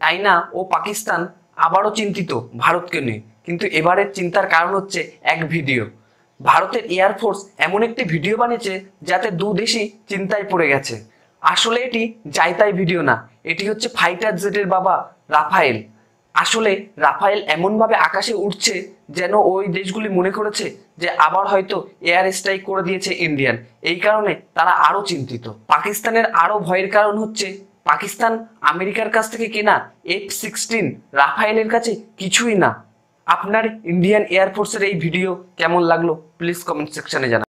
চাইনা ও পাকিস্তান আবারও চিন্তিত ভারতকে নিয়ে। কিন্তু এবারের চিন্তার কারণ হচ্ছে এক ভিডিও। ভারতের এয়ারফোর্স এমন একটি ভিডিও বানিয়েছে যাতে দু দেশই চিন্তায় পড়ে গেছে। আসলে এটি যাইতাই ভিডিও না, এটি হচ্ছে ফাইটার জেটের বাবা রাফায়েল। আসলে রাফায়েল এমনভাবে আকাশে উঠছে যেন ওই দেশগুলি মনে করেছে যে আবার হয়তো এয়ার স্ট্রাইক করে দিয়েছে ইন্ডিয়ান এই কারণে তারা আরও চিন্তিত। পাকিস্তানের আরও ভয়ের কারণ হচ্ছে পাকিস্তান আমেরিকার কাছ থেকে কেনা এফ সিক্সটিন রাফায়েলের কাছে কিছুই না। আপনার ইন্ডিয়ান এয়ারফোর্সের এই ভিডিও কেমন লাগল? প্লিজ কমেন্ট সেকশনে জানান